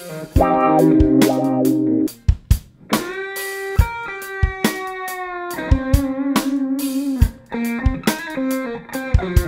Mm-hmm.